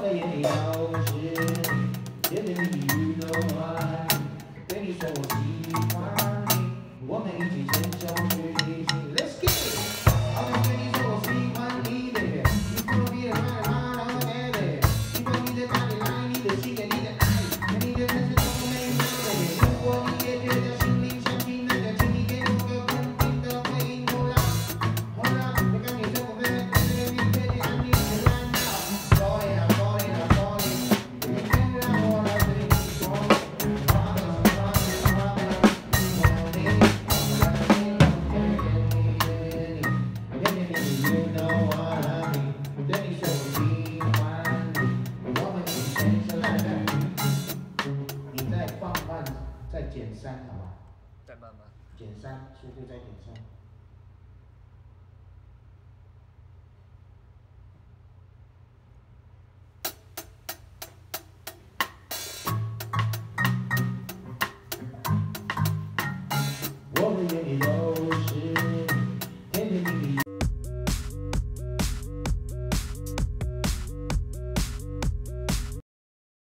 我的里都是你甜甜蜜对你说我喜欢你我们一起牵手。减三，好吧？再慢慢。减三，速度再减三。